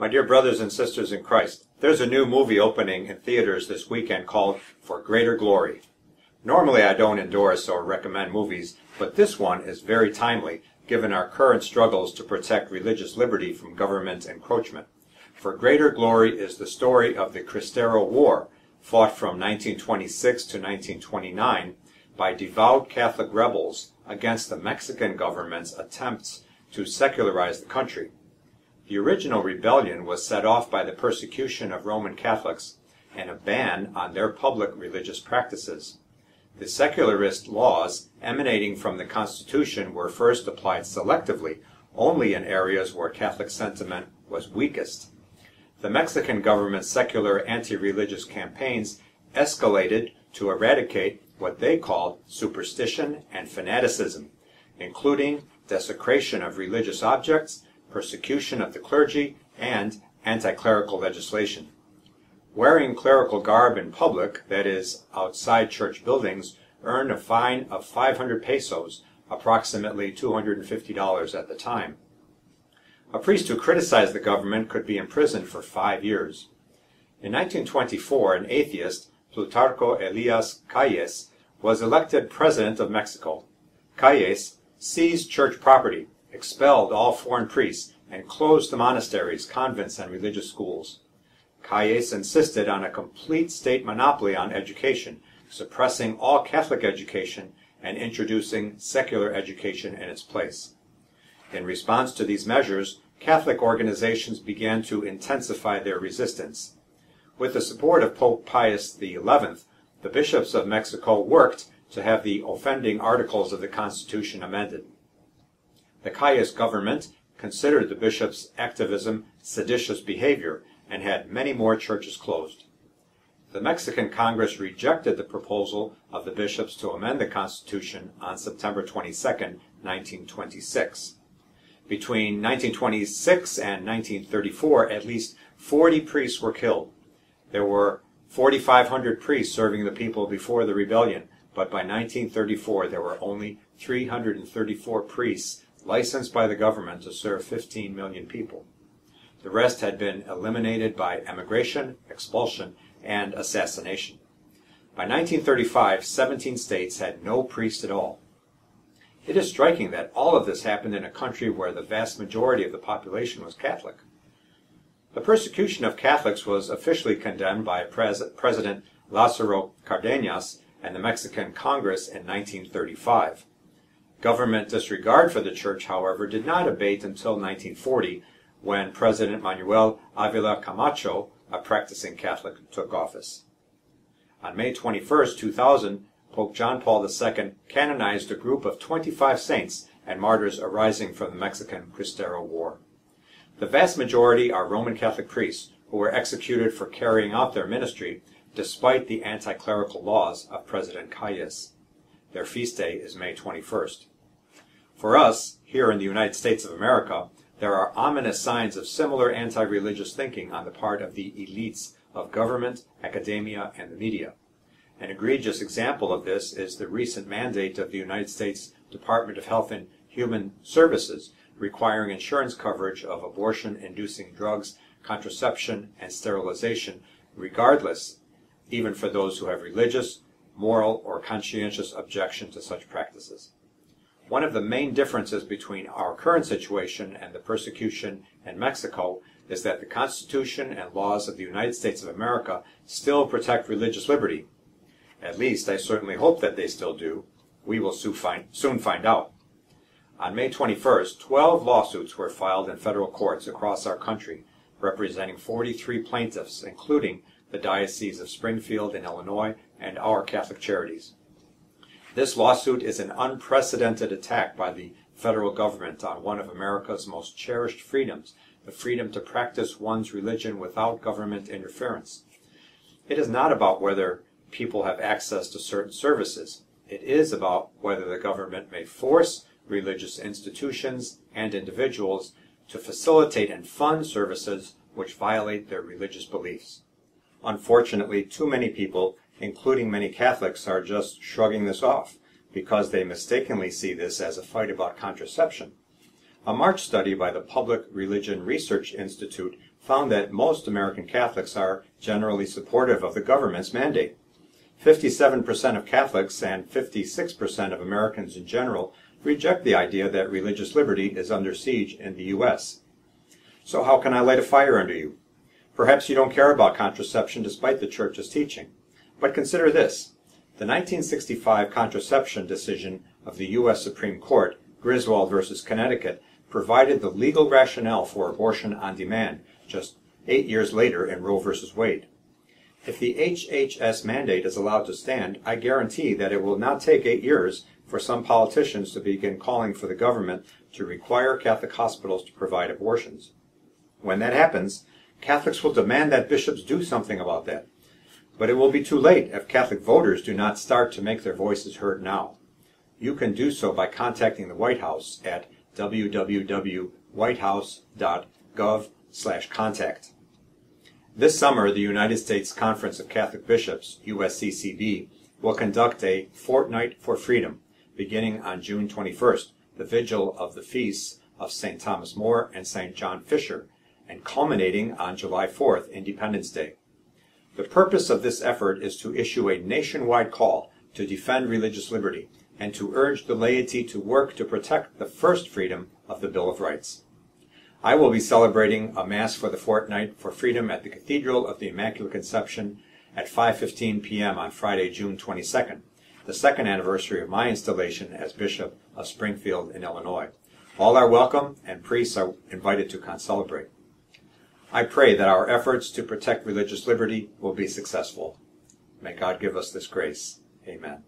My dear brothers and sisters in Christ, there's a new movie opening in theaters this weekend called For Greater Glory. Normally I don't endorse or recommend movies, but this one is very timely given our current struggles to protect religious liberty from government encroachment. For Greater Glory is the story of the Cristero War, fought from 1926 to 1929 by devout Catholic rebels against the Mexican government's attempts to secularize the country. The original rebellion was set off by the persecution of Roman Catholics and a ban on their public religious practices. The secularist laws emanating from the Constitution were first applied selectively only in areas where Catholic sentiment was weakest. The Mexican government's secular anti-religious campaigns escalated to eradicate what they called superstition and fanaticism, including desecration of religious objects persecution of the clergy, and anti-clerical legislation. Wearing clerical garb in public, that is, outside church buildings, earned a fine of 500 pesos, approximately $250 at the time. A priest who criticized the government could be imprisoned for five years. In 1924, an atheist, Plutarco Elias Calles, was elected president of Mexico. Calles seized church property, expelled all foreign priests, and closed the monasteries, convents, and religious schools. Calles insisted on a complete state monopoly on education, suppressing all Catholic education and introducing secular education in its place. In response to these measures, Catholic organizations began to intensify their resistance. With the support of Pope Pius XI, the bishops of Mexico worked to have the offending articles of the Constitution amended. The Calles government considered the bishop's activism seditious behavior and had many more churches closed. The Mexican Congress rejected the proposal of the bishops to amend the Constitution on September 22, 1926. Between 1926 and 1934, at least 40 priests were killed. There were 4,500 priests serving the people before the rebellion, but by 1934 there were only 334 priests licensed by the government to serve 15 million people. The rest had been eliminated by emigration, expulsion, and assassination. By 1935, 17 states had no priest at all. It is striking that all of this happened in a country where the vast majority of the population was Catholic. The persecution of Catholics was officially condemned by Pres President Lázaro Cárdenas and the Mexican Congress in 1935. Government disregard for the church, however, did not abate until 1940, when President Manuel Avila Camacho, a practicing Catholic, took office. On May 21, 2000, Pope John Paul II canonized a group of 25 saints and martyrs arising from the Mexican Cristero War. The vast majority are Roman Catholic priests who were executed for carrying out their ministry despite the anti-clerical laws of President Calles. Their feast day is May 21st. For us, here in the United States of America, there are ominous signs of similar anti-religious thinking on the part of the elites of government, academia, and the media. An egregious example of this is the recent mandate of the United States Department of Health and Human Services requiring insurance coverage of abortion-inducing drugs, contraception, and sterilization, regardless, even for those who have religious, moral, or conscientious objection to such practices. One of the main differences between our current situation and the persecution in Mexico is that the Constitution and laws of the United States of America still protect religious liberty. At least, I certainly hope that they still do. We will soon find, soon find out. On May 21st, 12 lawsuits were filed in federal courts across our country, representing 43 plaintiffs, including the Diocese of Springfield in Illinois and our Catholic Charities. This lawsuit is an unprecedented attack by the federal government on one of America's most cherished freedoms, the freedom to practice one's religion without government interference. It is not about whether people have access to certain services. It is about whether the government may force religious institutions and individuals to facilitate and fund services which violate their religious beliefs. Unfortunately, too many people, including many Catholics, are just shrugging this off because they mistakenly see this as a fight about contraception. A March study by the Public Religion Research Institute found that most American Catholics are generally supportive of the government's mandate. 57% of Catholics and 56% of Americans in general reject the idea that religious liberty is under siege in the U.S. So how can I light a fire under you? Perhaps you don't care about contraception despite the Church's teaching. But consider this. The 1965 contraception decision of the U.S. Supreme Court, Griswold versus Connecticut, provided the legal rationale for abortion on demand just eight years later in Roe versus Wade. If the HHS mandate is allowed to stand, I guarantee that it will not take eight years for some politicians to begin calling for the government to require Catholic hospitals to provide abortions. When that happens, Catholics will demand that bishops do something about that. But it will be too late if Catholic voters do not start to make their voices heard now. You can do so by contacting the White House at www.whitehouse.gov/contact. This summer, the United States Conference of Catholic Bishops, USCCB, will conduct a Fortnight for Freedom beginning on June 21st, the vigil of the feasts of St. Thomas More and St. John Fisher, and culminating on July 4th, Independence Day. The purpose of this effort is to issue a nationwide call to defend religious liberty and to urge the laity to work to protect the first freedom of the Bill of Rights. I will be celebrating a Mass for the Fortnight for Freedom at the Cathedral of the Immaculate Conception at 5.15 p.m. on Friday, June 22nd, the second anniversary of my installation as Bishop of Springfield in Illinois. All are welcome and priests are invited to concelebrate. I pray that our efforts to protect religious liberty will be successful. May God give us this grace. Amen.